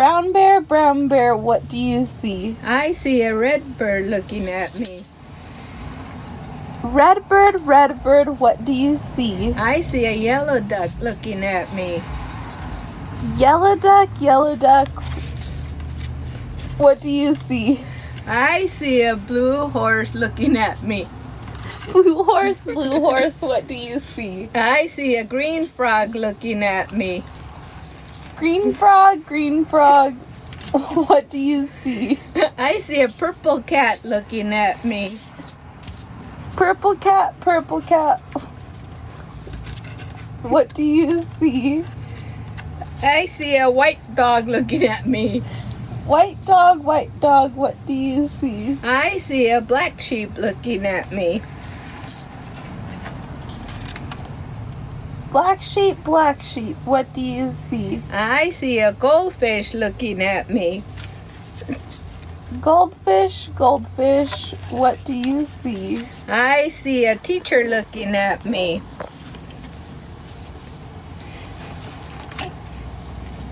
Brown bear, brown bear, what do you see? I see a red bird looking at me. Red bird, red bird, what do you see? I see a yellow duck looking at me. Yellow duck, yellow duck, what do you see? I see a blue horse looking at me. Blue horse, blue horse, what do you see? I see a green frog looking at me. Green frog, green frog, what do you see? I see a purple cat looking at me. Purple cat, purple cat, what do you see? I see a white dog looking at me. White dog, white dog, what do you see? I see a black sheep looking at me. Black sheep, black sheep, what do you see? I see a goldfish looking at me. Goldfish, goldfish, what do you see? I see a teacher looking at me.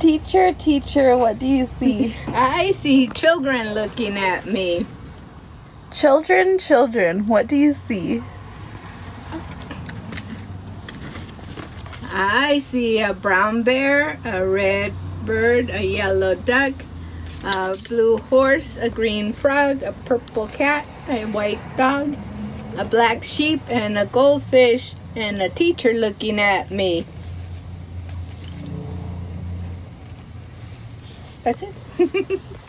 Teacher, teacher, what do you see? I see children looking at me. children, children, what do you see? I see a brown bear, a red bird, a yellow duck, a blue horse, a green frog, a purple cat, a white dog, a black sheep, and a goldfish, and a teacher looking at me. That's it.